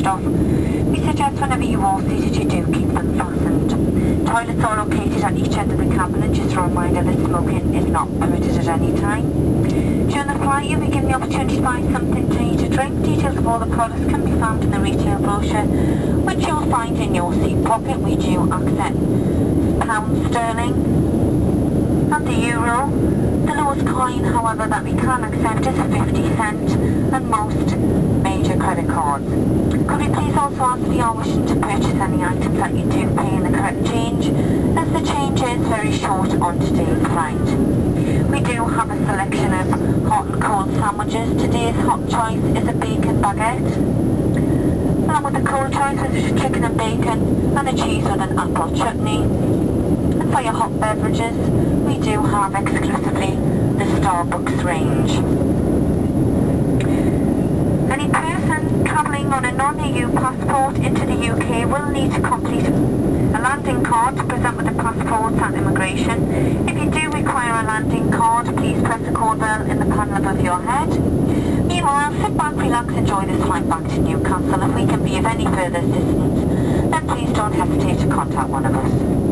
switched off. We suggest whenever you are seated you do keep them fastened. Toilets are located at each end of the cabin and just a reminder that smoking is not permitted at any time. During the flight you'll be given the opportunity to buy something to eat or drink. Details of all the products can be found in the retail brochure, which you'll find in your seat pocket. We do accept pounds sterling and the euro. Lowest coin, however, that we can accept is a 50 cent and most major credit cards. Could we please also ask if you are wishing to purchase any items that you do pay in the correct change, as the change is very short on today's flight. We do have a selection of hot and cold sandwiches. Today's hot choice is a bacon baguette. Along with the cold choice is chicken and bacon and a cheese with an apple chutney. And for your hot beverages, we do have exclusively the Starbucks range. Any person travelling on a non-EU passport into the UK will need to complete a landing card to present with the passport at immigration. If you do require a landing card, please press the call bell in the panel above your head. Meanwhile, sit back, relax, enjoy this flight back to Newcastle. If we can be of any further assistance, then please don't hesitate to contact one of us.